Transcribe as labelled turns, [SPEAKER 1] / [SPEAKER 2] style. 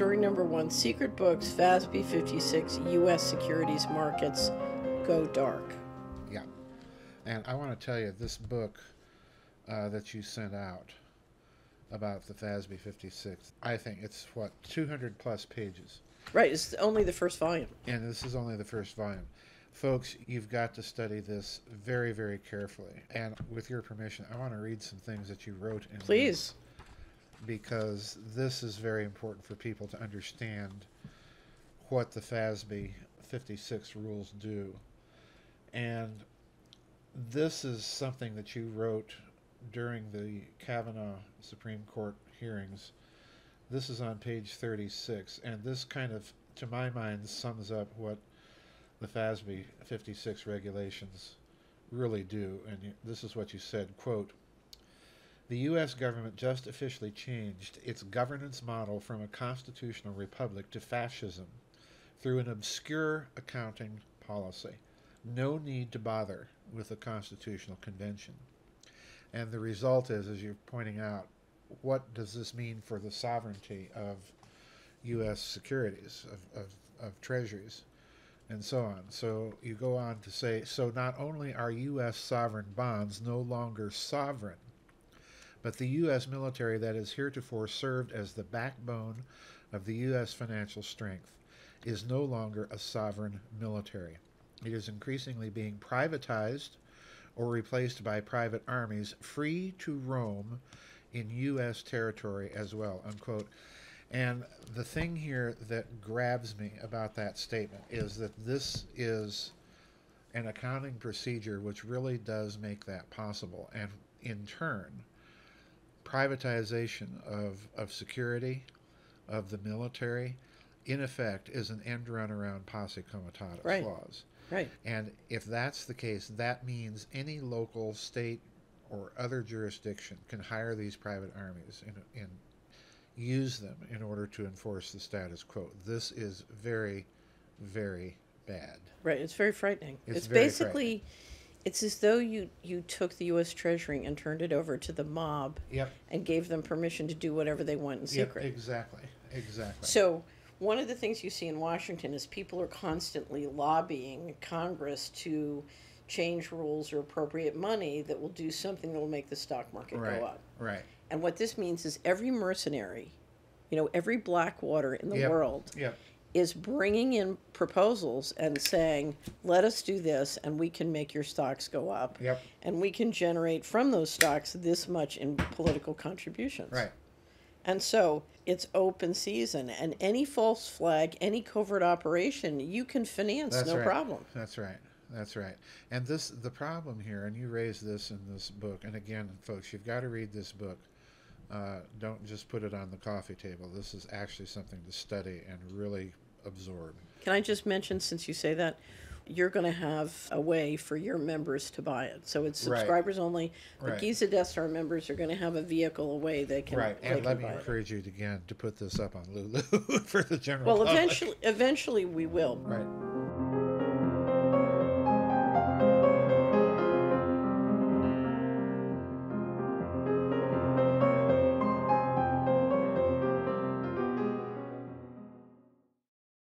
[SPEAKER 1] number one Secret Books, FASAB 56, U.S. Securities Markets Go Dark.
[SPEAKER 2] Yeah. And I want to tell you, this book uh, that you sent out about the FASAB 56, I think it's what, 200 plus pages.
[SPEAKER 1] Right, it's only the first volume.
[SPEAKER 2] And this is only the first volume. Folks, you've got to study this very, very carefully. And with your permission, I want to read some things that you wrote in
[SPEAKER 1] Please.
[SPEAKER 2] Because this is very important for people to understand what the FASAB 56 rules do. And this is something that you wrote during the Kavanaugh Supreme Court hearings. This is on page 36, and this kind of, to my mind, sums up what the FASAB 56 regulations really do. And this is what you said, quote, the U.S. government just officially changed its governance model from a constitutional republic to fascism through an obscure accounting policy. No need to bother with the Constitutional Convention. And the result is, as you're pointing out, what does this mean for the sovereignty of U.S. securities, of, of, of treasuries, and so on? So you go on to say so not only are U.S. sovereign bonds no longer sovereign, but the U.S. military that has heretofore served as the backbone of the U.S. financial strength is no longer a sovereign military. It is increasingly being privatized or replaced by private armies free to roam in U.S. territory as well, unquote. And the thing here that grabs me about that statement is that this is an accounting procedure which really does make that possible. And in turn, privatization of, of security, of the military, in effect, is an end run around posse comitatus
[SPEAKER 1] Right.
[SPEAKER 2] clause.
[SPEAKER 1] Right.
[SPEAKER 2] And if that's the case, that means any local, state, or other jurisdiction can hire these private armies and, and use them in order to enforce the status quo. This is very, very bad.
[SPEAKER 1] Right, it's very frightening.
[SPEAKER 2] It's
[SPEAKER 1] It's,
[SPEAKER 2] very
[SPEAKER 1] basically, it's as though you, you took the U.S. Treasury and turned it over to the mob
[SPEAKER 2] Yep.
[SPEAKER 1] and gave them permission to do whatever they want in
[SPEAKER 2] Yep.
[SPEAKER 1] secret.
[SPEAKER 2] Exactly. Exactly.
[SPEAKER 1] So, one of the things you see in Washington is people are constantly lobbying Congress to change rules or appropriate money that will do something that will make the stock market
[SPEAKER 2] right.
[SPEAKER 1] go up.
[SPEAKER 2] Right.
[SPEAKER 1] And what this means is every mercenary, you know, every Blackwater in the
[SPEAKER 2] Yep.
[SPEAKER 1] world
[SPEAKER 2] Yep.
[SPEAKER 1] Is bringing in proposals and saying, let us do this and we can make your stocks go up.
[SPEAKER 2] Yep.
[SPEAKER 1] And we can generate from those stocks this much in political contributions.
[SPEAKER 2] Right.
[SPEAKER 1] And so it's open season, and any false flag, any covert operation, you can finance
[SPEAKER 2] That's
[SPEAKER 1] no
[SPEAKER 2] right.
[SPEAKER 1] problem.
[SPEAKER 2] That's right. That's right. And this the problem here, and you raise this in this book. And again, folks, you've got to read this book. Uh, don't just put it on the coffee table. This is actually something to study and really absorb.
[SPEAKER 1] Can I just mention, since you say that, you're going to have a way for your members to buy it. So it's
[SPEAKER 2] Right.
[SPEAKER 1] subscribers only. The
[SPEAKER 2] Right.
[SPEAKER 1] Giza Death Star members are going to have a vehicle, a way they can, buy.
[SPEAKER 2] right.
[SPEAKER 1] they
[SPEAKER 2] And
[SPEAKER 1] can
[SPEAKER 2] let me
[SPEAKER 1] buy it.
[SPEAKER 2] encourage you again to put this up on Lulu for the general
[SPEAKER 1] Well,
[SPEAKER 2] public.
[SPEAKER 1] eventually, eventually we will.
[SPEAKER 2] Right.